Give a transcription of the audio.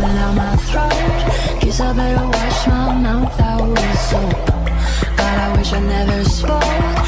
Coming out my throat. Guess I better wash my mouth out with soap. God, I wish I never spoke.